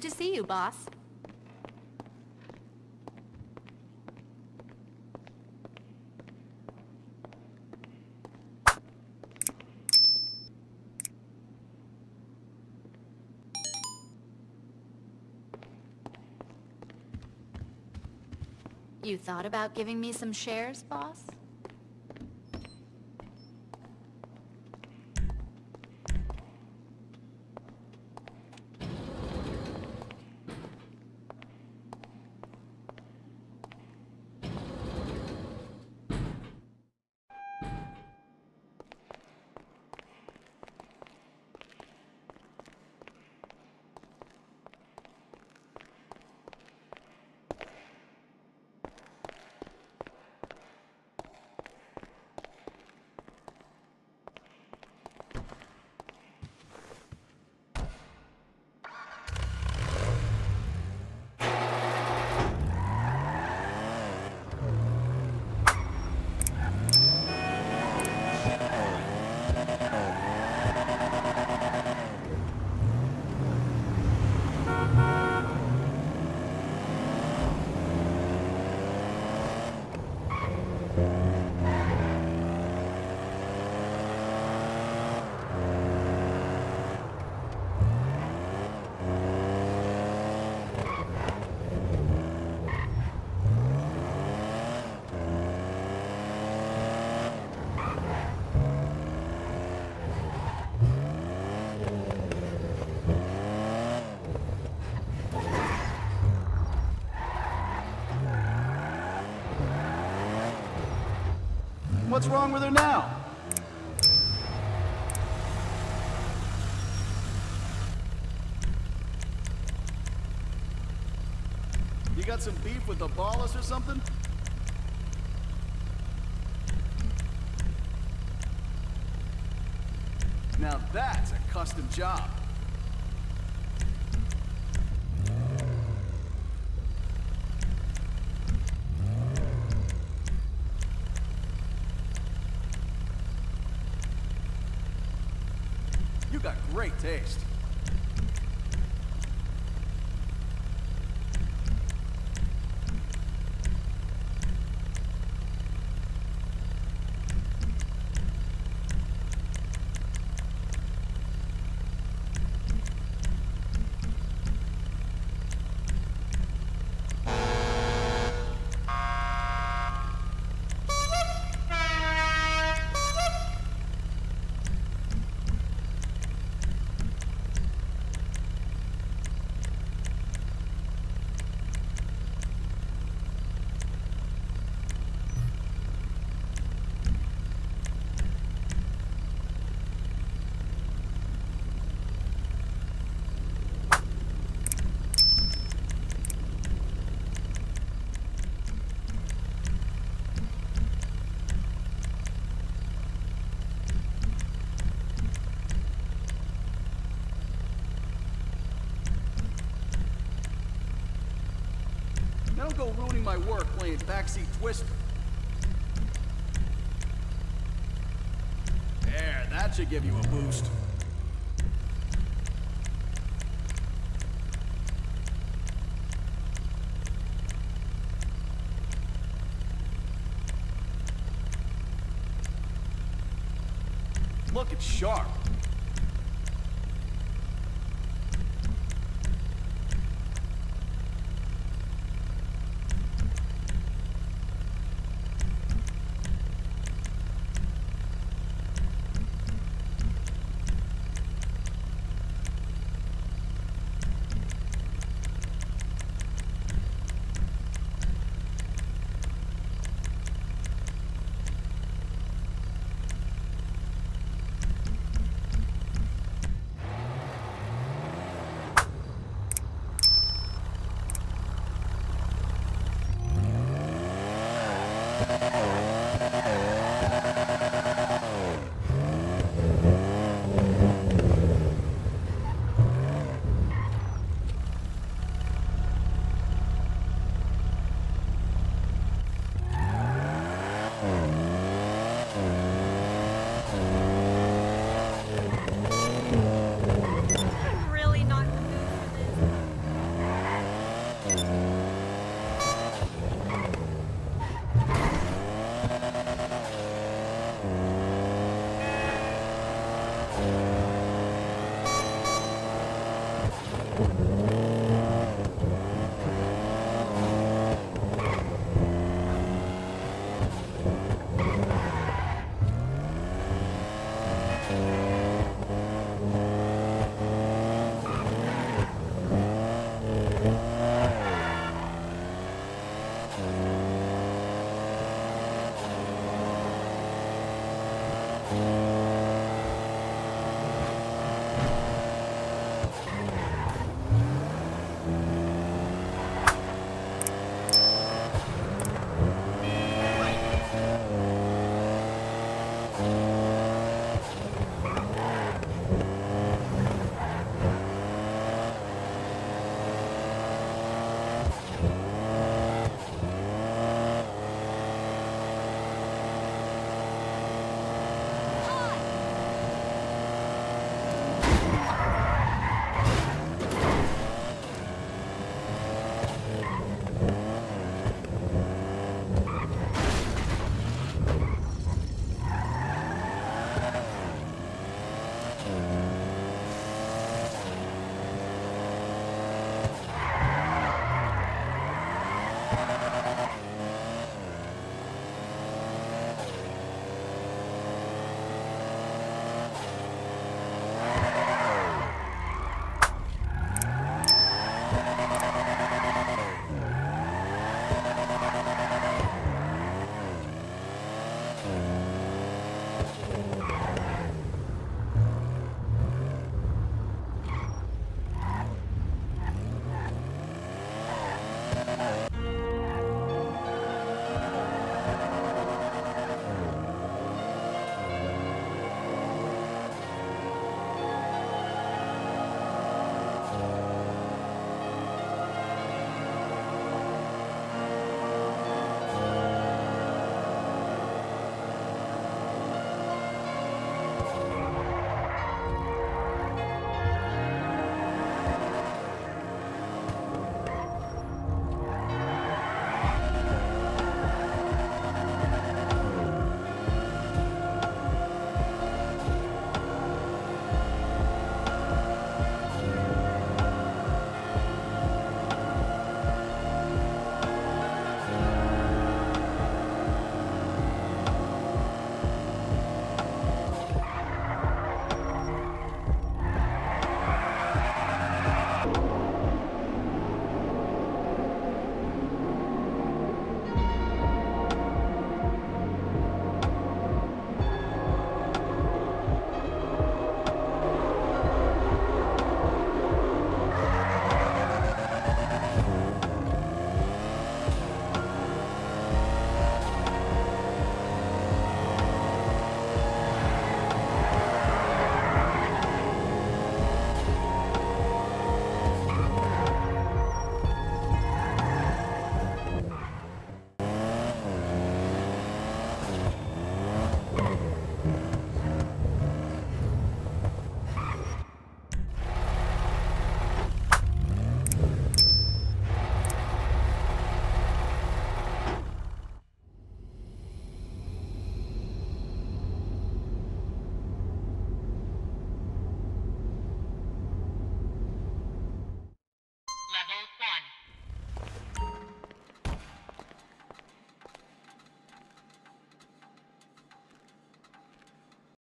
Good to see you, boss. You thought about giving me some shares, boss? What's wrong with her now? You got some beef with the Ballas or something? Now that's a custom job. You got great taste. Now don't go ruining my work playing backseat twister. There, that should give you a boost. Looking sharp. Bye.